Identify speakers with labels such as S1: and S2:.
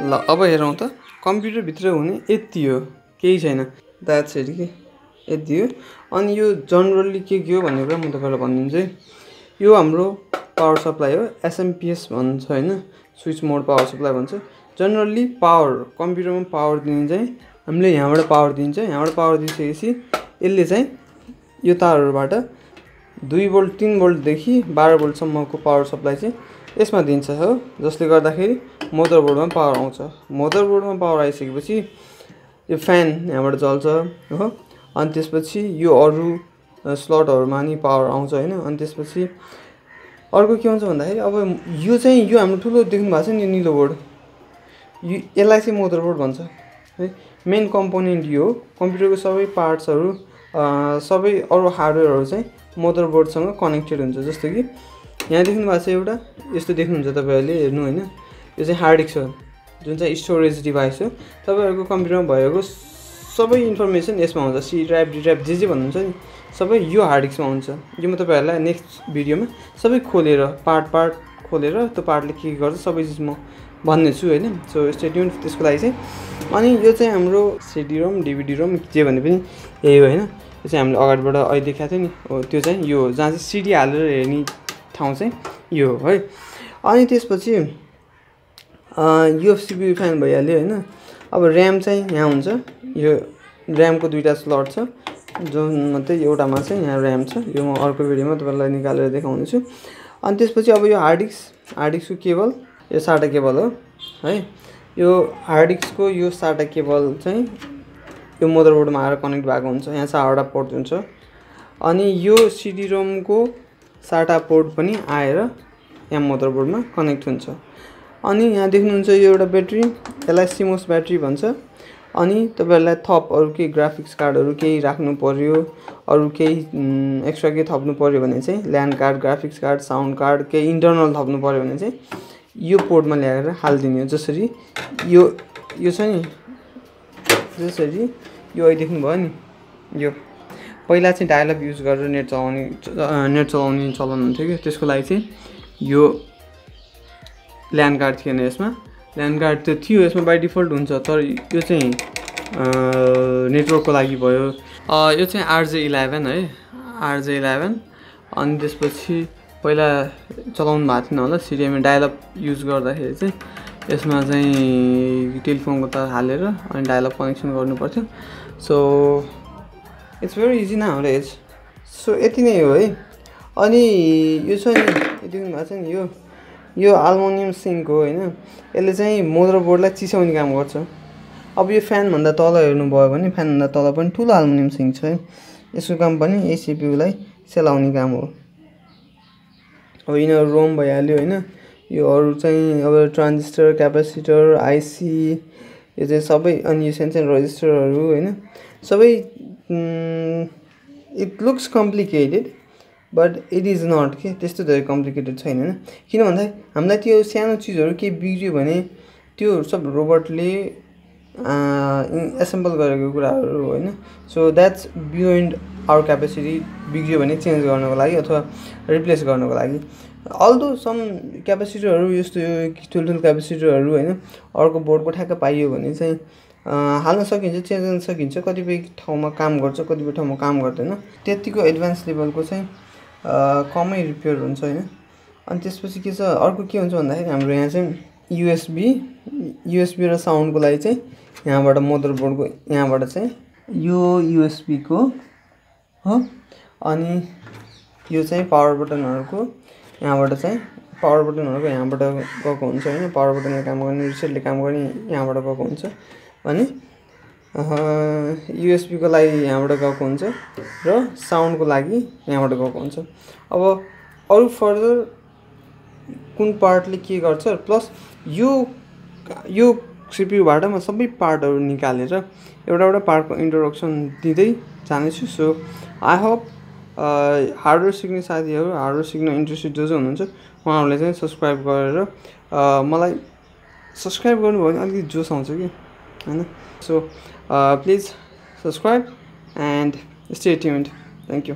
S1: ल अब हेरौँ त। कम्प्युटरभित्र हुने यति हो केही छैन। द्याट्स इट कि? यति हो। अनि यो जनरली के के हो भन्ने कुरा म तपाईँलाई भनिदिन्छु है यो हाम्रो पावर सप्लाई हो एसएमपिएस भन्छ होइन? स्विच मोड पावर सप्लाई भन्छ। जनरली पावर कम्प्युटरमा पावर दिने चाहिँ हामीले यहाँबाट पावर दिन्छ। यहाँबाट पावर दिइसकेपछि यसले चाहिँ यो तारहरूबाट दुई भोल्ट तिन भोल्टदेखि बाह्र भोल्टसम्मको पावर सप्लाई चाहिँ यसमा दिन्छ हो जसले गर्दाखेरि मोदरबोर्डमा पावर आउँछ। मोदरबोर्डमा पावर आइसकेपछि यो फ्यान यहाँबाट चल्छ हो अनि त्यसपछि यो अरू स्लटहरूमा नि पावर आउँछ होइन अनि त्यसपछि अर्को के हुन्छ भन्दाखेरि अब यो चाहिँ यो हाम्रो ठुलो देख्नु भएको छ नि यो निलो बोर्ड। यो यसलाई चाहिँ मोदरबोर्ड भन्छ। है मेन कम्पोनेन्ट यो कम्प्युटरको सबै पार्ट्सहरू सबै अरू हार्डवेयरहरू चाहिँ मोदरबोर्डसँग कनेक्टेड हुन्छ जस्तो कि यहाँ देख्नु भएको छ एउटा यस्तो देख्नुहुन्छ तपाईँहरूले हेर्नु होइन। यो चाहिँ हार्ड डिस्क हो जुन चाहिँ स्टोरेज डिभाइस हो। तपाईँहरूको कम्प्युटरमा भएको सबै इन्फर्मेसन यसमा हुन्छ। सी ड्राइभ डी ड्राइभ जे जे भन्नुहुन्छ नि सबै यो हार्ड डिस्कमा हुन्छ। यो म तपाईँहरूलाई नेक्स्ट भिडियोमा सबै खोलेर पार्ट पार्ट खोलेर त्यो पार्टले के के गर्छ सबै चिज म भन्ने छु होइन सो स्टेट्युन त्यसको लागि चाहिँ अनि यो चाहिँ हाम्रो सिडी रोम डिभिडी रोम जे भने पनि यही हो होइन। यो चाहिँ हामीले अगाडिबाट अहिले देखाएको थियो नि। हो त्यो चाहिँ यो जहाँ चाहिँ सिडी हालेर हेर्ने ठाउँ चाहिँ यो हो है। अनि त्यसपछि यो सिपियु फ्यान भइहाल्यो होइन। अब ऱ्याम चाहिँ यहाँ हुन्छ। यो ऱ्यामको दुइटा स्लट छ। जुन मात्रै एउटामा चाहिँ यहाँ ऱ्याम छ। यो म अर्को भिडियोमा तपाईँलाई निकालेर देखाउनेछु। अनि त्यसपछि अब यो हार्ड डिस्क हार्ड डिस्कको केबल यो साटा केबल हो है। यो हार्ड डिस्कको यो साटा केबल चाहिँ यो मदरबोर्डमा आएर कनेक्ट भएको हुन्छ। यहाँ चारवटा पोर्ट हुन्छ। अनि यो सिडी रोमको साटा पोर्ट पनि आएर यहाँ मदरबोर्डमा कनेक्ट हुन्छ। अनि यहाँ देख्नुहुन्छ यो एउटा ब्याट्री यसलाई सिमोस ब्याट्री भन्छ। अनि तपाईँहरूलाई थप अरू केही ग्राफिक्स कार्डहरू केही राख्नु पऱ्यो अरू केही एक्स्ट्रा केही थप्नु पऱ्यो भने चाहिँ LAN card graphics card sound card केही इन्टरनल थप्नु पऱ्यो भने चाहिँ यो पोर्टमा ल्याएर हालिदिने हो। जसरी यो यो छ नि जसरी यो अहिले देख्नुभयो नि यो। पहिला चाहिँ डायलअप युज गरेर नेट चलाउने नेट चलाउने चलन हुन्थ्यो कि। त्यसको लागि चाहिँ यो ल्यान्ड कार्ड थिएन यसमा। ल्यान्ड कार्ड त थियो यसमा बाई डिफल्ट हुन्छ तर यो चाहिँ नेटवर्कको लागि भयो। यो चाहिँ आरजे इलेभेन है आरजे इलेभेन अनि त्यसपछि पहिला चलाउनु भएको थिएन होला सिडिएमए डायलअप युज गर्दाखेरि चाहिँ यसमा चाहिँ टेलिफोनको तार हालेर अनि डायलअप कनेक्सन गर्नु पर्थ्यो। सो इट्स भेरी इजी न हाम्रो एज सो यति नै हो है अनि यो छ नि देख्नु भएको छ नि यो यो अल्मोनियम सिङ्क हो होइन यसले चाहिँ मोदरबोर्डलाई चिसाउने काम गर्छ अब यो फ्यानभन्दा तल हेर्नुभयो भने फ्यानभन्दा तल पनि ठुलो अल्मुनियम सिङ्क छ है यसको काम पनि यही सिपियुलाई सेलाउने काम हो अब यिनीहरू रोम भइहाल्यो होइन यो अरू चाहिँ अब ट्रान्जिस्टर क्यापेसिटर आइसी यो चाहिँ सबै अनि यो सानो रजिस्टरहरू होइन सबै it looks complicated but it is not के त्यस्तो धेरै कम्प्लिकेटेड छैन होइन किन भन्दाखेरि हामीलाई त्यो सानो चिजहरू केही बिग्रियो भने त्यो सब रोबोटले एसेम्बल गरेको कुराहरू होइन so that's beyond our capacity बिग्रियो भने चेन्ज गर्नको लागि अथवा रिप्लेस गर्नको लागि अल्दो सम क्यापेसिटरहरू यस्तो ठुल्ठुलो क्यापेसिटरहरू होइन अर्को बोर्डको ठ्याक्क पाइयो भने चाहिँ हाल्न सकिन्छ चेन्ज सकिन्छ कतिपय ठाउँमा काम गर्छ कतिपय ठाउँमा काम गर्दैन। त्यतिको एडभान्स लेभलको चाहिँ कमै रिपेयर हुन्छ होइन। अनि त्यसपछि के छ अर्को के हुन्छ भन्दाखेरि हाम्रो यहाँ चाहिँ युएसबी युएसबी र साउन्डको लागि चाहिँ यहाँबाट मदरबोर्डको यहाँबाट चाहिँ यो युएसबीको हो? अनि यो चाहिँ पावर बटनहरूको यहाँबाट चाहिँ पावर बटनहरूको यहाँबाट गएको हुन्छ होइन। पावर बटनले काम गर्ने रिसेटले काम गर्ने यहाँबाट गएको हुन्छ। अनि युएसबीको लागि यहाँबाट गएको हुन्छ र साउन्डको लागि यहाँबाट गएको हुन्छ। अब अरू फर्दर कुन पार्टले के गर्छ प्लस यो यो सिपियुबाट म सबै पार्टहरू निकालेर एउटा एउटा पार्टको इन्ट्रोडक्सन दिँदै जानेछु। सो आई होप हार्डवेयर सिक्ने साथीहरू हार्डवेयर सिक्न इन्ट्रेस्टेड जो जो हुनुहुन्छ उहाँहरूले चाहिँ सब्सक्राइब गरेर मलाई सब्सक्राइब गर्नुभयो भने अलिकति जोस आउँछ कि। होइन so please subscribe and stay tuned thank you